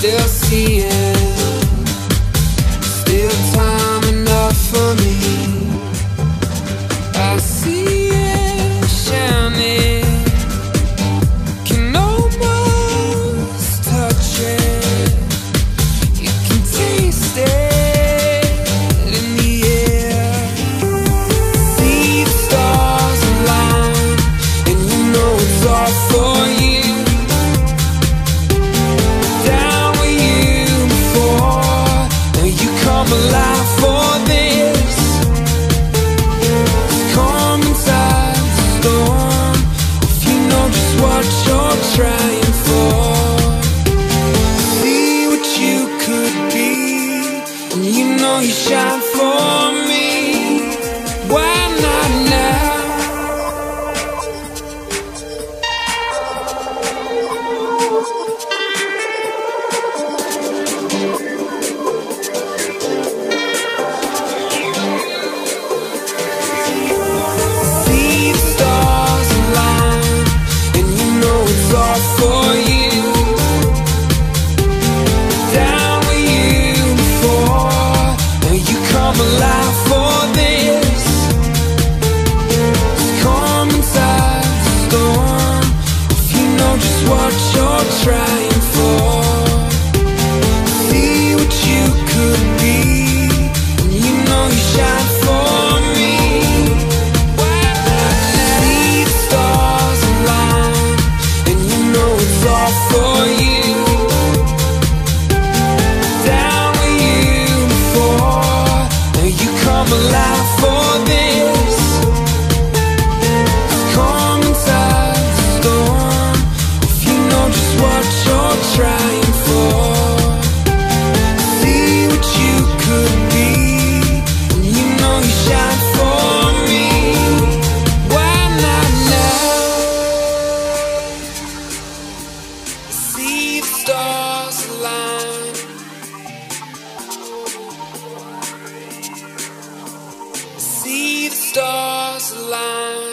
Deus sim You know you shine for me. Why? cross the line.